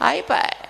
iPad